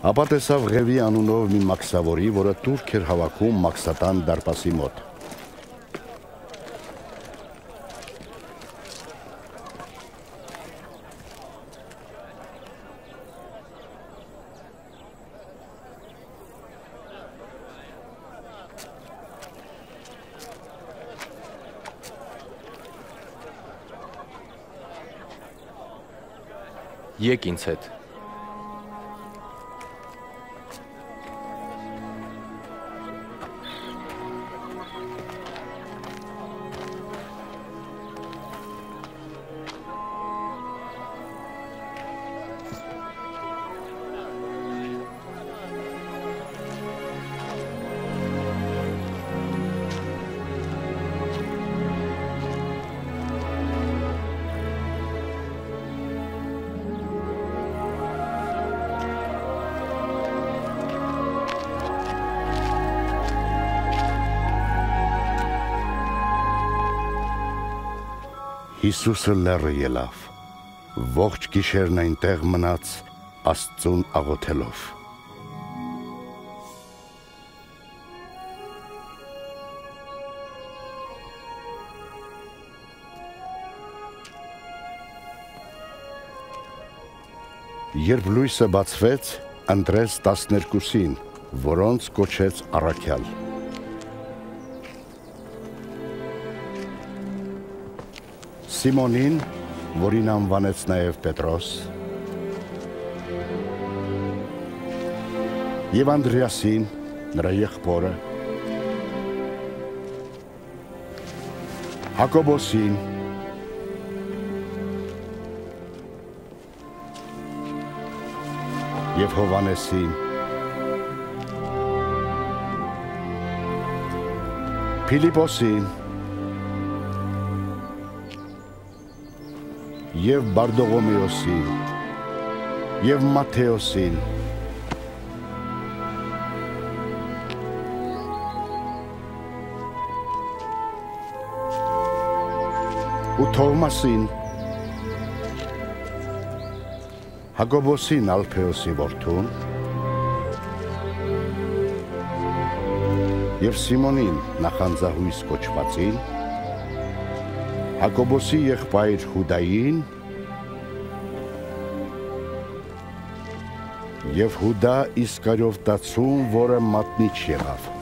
Ապա տեսավ Ղևի անունով մի մաքսավորի, որը турք էր հավաքում մաքսատան դարպասի մոտ։ Եկ ինձ հետ։ Հիսուսը լեռը ելավ։ Ողջ գիշերն այնտեղ մնաց Աստծուն աղոթելով։ Երբ լույսը բացվեց, ընտրեց 12-ին, որոնց կոչեց առաքյալ։ Սիմոնին, որին անվանեց նաև Պետրոս, եւ Անդրեասին, նրա եղբորը, Հակոբոսին, եւ Հովանեսին, Փիլիպոսին, եւ Բարդողոմեոսին եւ Մատթեոսին ու Թովմասին Հակոբոսին Ալփեոսի որդուն եւ Սիմոնին նախանձահույս կոչվածին Հակոբոսի եղբայր Հուդային եւ Հուդա Իսկարիովտացուն, որը մատնիչ եղավ։